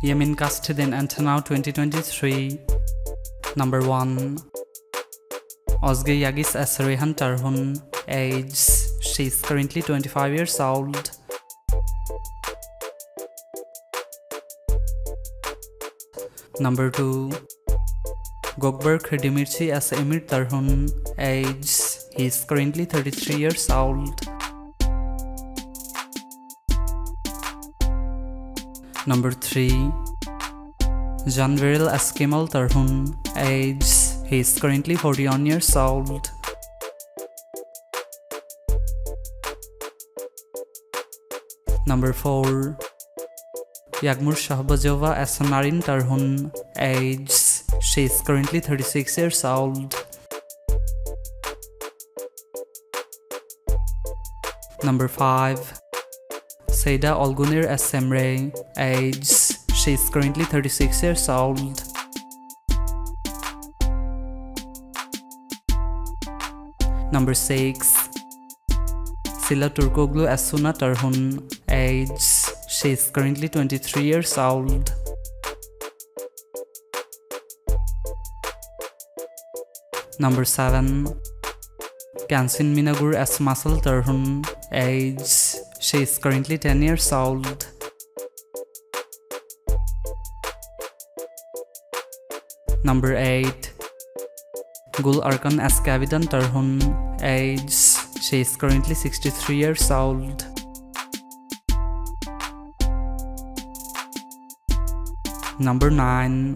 Yemin casted in Antenna 2023. Number 1. Özge Yağız Asarihan Tarhun. Age. She is currently 25 years old. Number 2. Gökberk Demirci as Emir Tarhun. Age. He is currently 33 years old. Number 3. Can Verel Eskemal Tarhun, age, he is currently 41 years old. Number 4. Yağmur Şahbazova Asanarin Tarhun, age, she is currently 36 years old. Number 5. Ceyda Olguner Semre, age, she is currently 36 years old. Number 6. Sila Turkoglu as Suna Tarhun, age, she is currently 23 years old. Number 7. Kansin Minagur as Masal Tarhun, age, she is currently 10 years old. Number 8. Gul Arkan as Cavidan Tarhun, age, she is currently 63 years old. Number 9.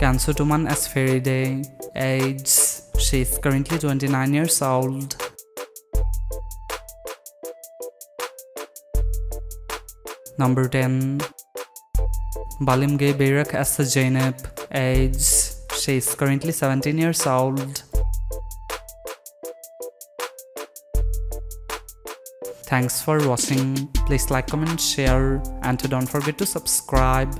Cansu Tuman Asferide, age, she is currently 29 years old. Number 10. Balimge Bayrak as Zainab, age, she is currently 17 years old. Thanks for watching. Please like, comment, share, and don't forget to subscribe.